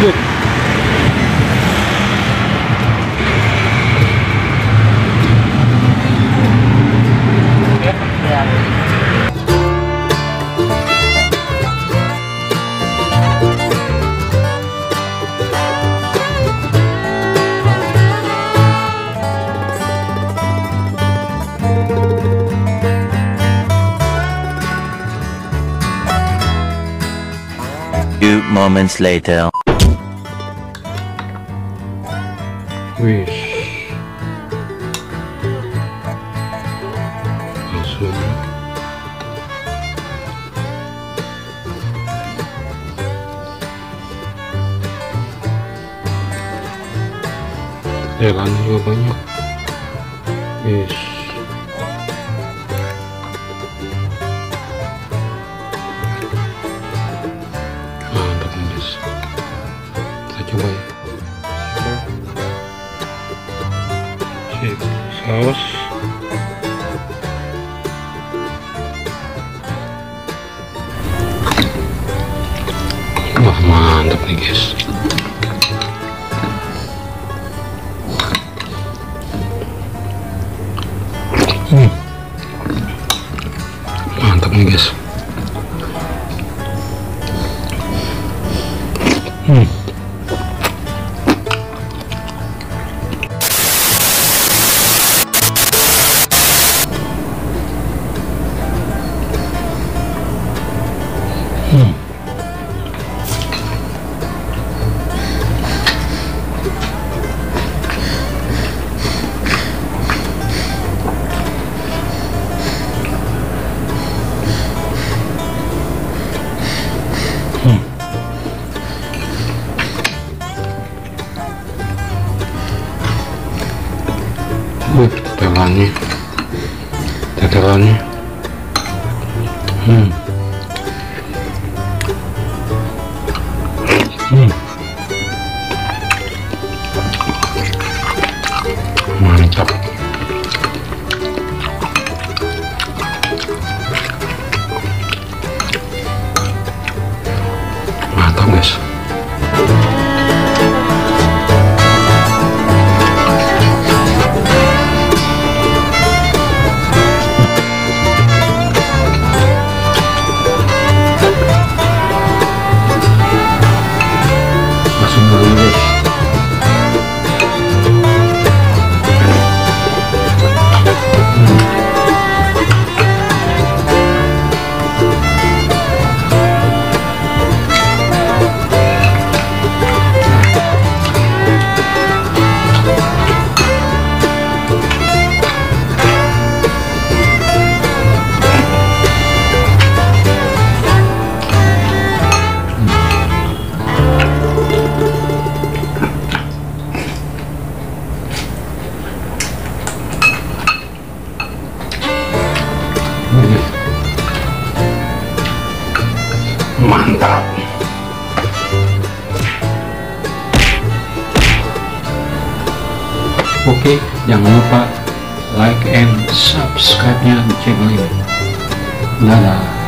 Look. Few moments later Wih. Langsung. Jalan juga banyak. Wih. Mantap coba ya. Saus wah mantap nih guys. Hmm. mantap nih guys Wih, tetelannya Tetelannya Hmm Mantap Oke, jangan lupa like and subscribe-nya di channel ini. Dadah.